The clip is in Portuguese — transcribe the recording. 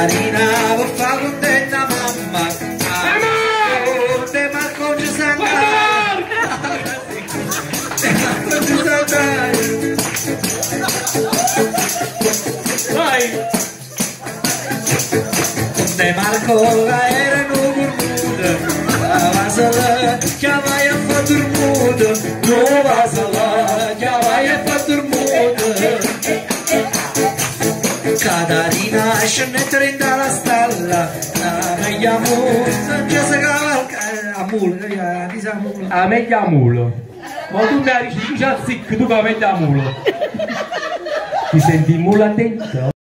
Catarina va fa contenta mamma oh, De Marco! ci sa andare De Marco! Ci sa andare Vai! De Marco era no gurmuda Vasala que vai a fa Catarina esce mettere in dalla stalla la meglia mulo già si cavalca eh, a mulo eh, a meglia mulo ma tu ne dici tu c'è il zicco tu che a meglia mulo ti senti mulo attento?